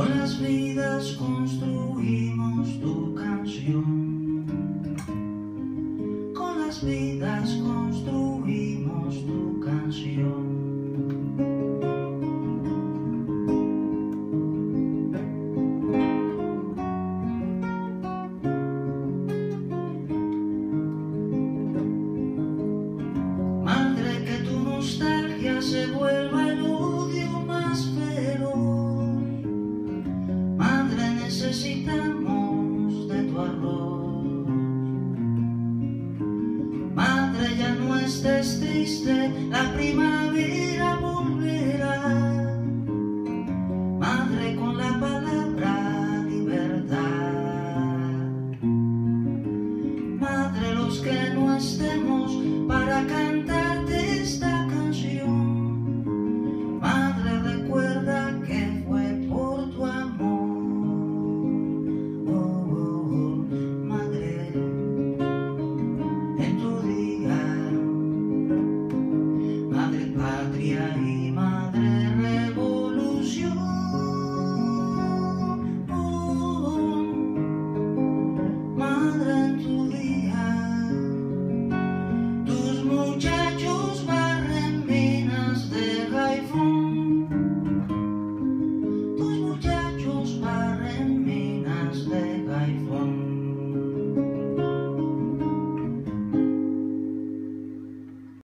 Con las vidas construimos tu canción. Con las vidas construimos tu canción. se vuelva necesitamos de tu arroz. Madre, ya no estés triste, la primavera volverá. Madre, con la palabra libertad. Madre, los que no estemos para cantar.